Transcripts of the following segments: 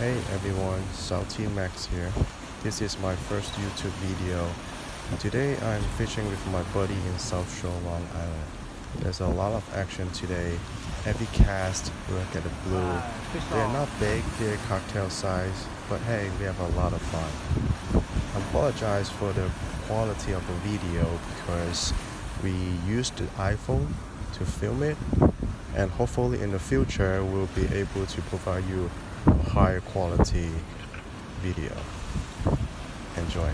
Hey everyone, Salty Max here. This is my first YouTube video. Today I'm fishing with my buddy in South Shore, Long Island. There's a lot of action today. Heavy cast, look at the blue. They're not big, they're cocktail size, but hey, we have a lot of fun. I apologize for the quality of the video because we used the iPhone to film it and hopefully in the future we'll be able to provide you a higher quality video. Enjoy.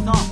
não.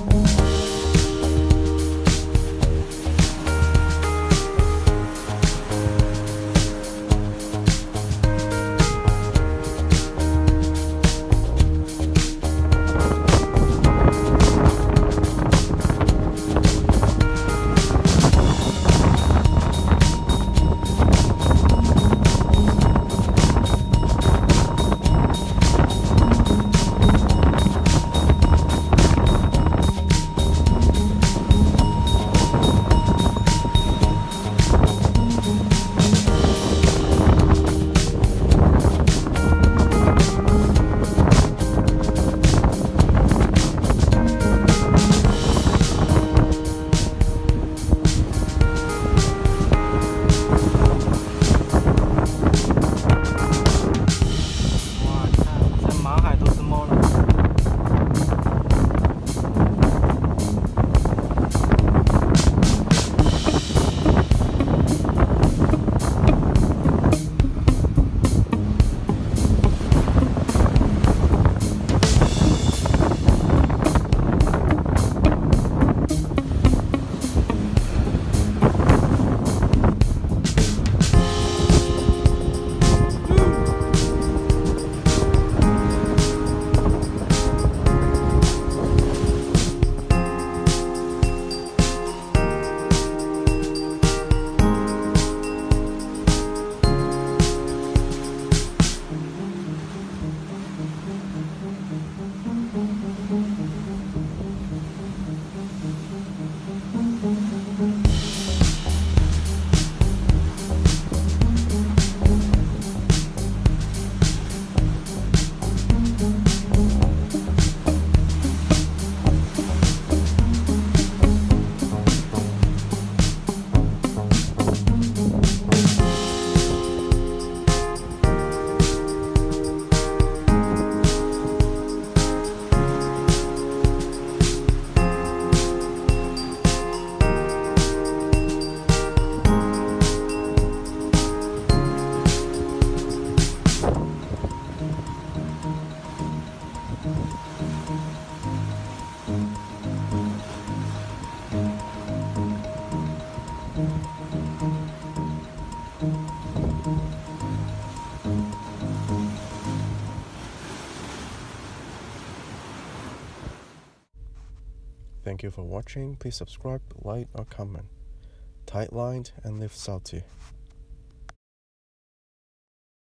Thank you for watching. Please subscribe, like, or comment. Tight lined and live salty.